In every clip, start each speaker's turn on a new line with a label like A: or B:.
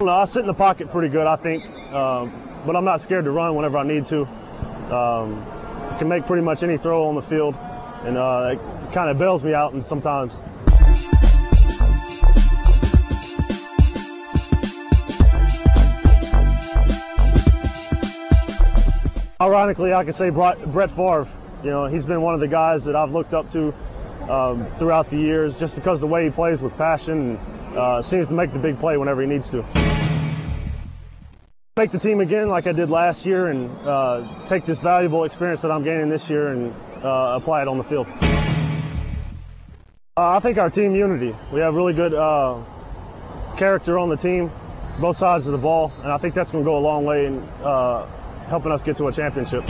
A: Uh, I sit in the pocket pretty good, I think, um, but I'm not scared to run whenever I need to. Um, I can make pretty much any throw on the field, and uh, it kind of bails me out and sometimes. Ironically, I could say Brett Favre. You know, he's been one of the guys that I've looked up to um, throughout the years, just because the way he plays with passion and uh, seems to make the big play whenever he needs to. Make the team again like I did last year and uh, take this valuable experience that I'm gaining this year and uh, apply it on the field. Uh, I think our team unity. We have really good uh, character on the team, both sides of the ball, and I think that's going to go a long way in uh, helping us get to a championship.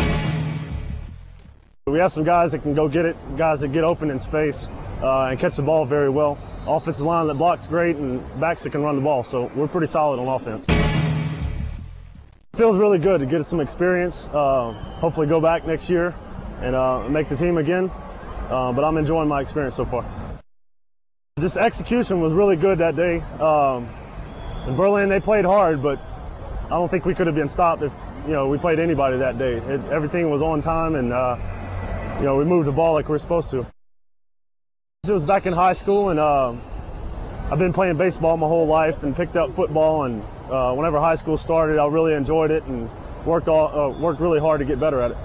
A: We have some guys that can go get it, guys that get open in space uh, and catch the ball very well. Offensive line that blocks great and backs that can run the ball, so we're pretty solid on offense. Feels really good to get some experience. Uh, hopefully go back next year and uh, make the team again. Uh, but I'm enjoying my experience so far. Just execution was really good that day. Um, in Berlin, they played hard, but I don't think we could have been stopped if you know, we played anybody that day. It, everything was on time, and uh, you know, we moved the ball like we are supposed to. It was back in high school, and uh, I've been playing baseball my whole life, and picked up football. And uh, whenever high school started, I really enjoyed it and worked all, uh, worked really hard to get better at it.